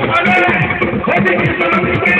Thank you.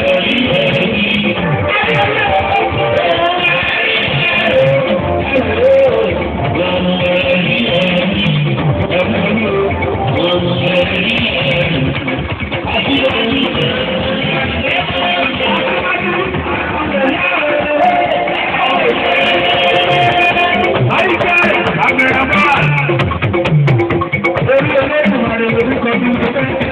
तुम्हारे